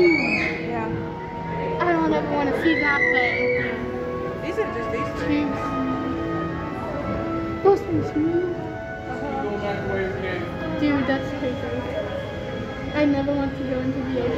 Yeah. I don't ever want to see that thing. These are just these two. Those things move. Uh-huh. Dude, that's crazy. I never want to go into the ocean.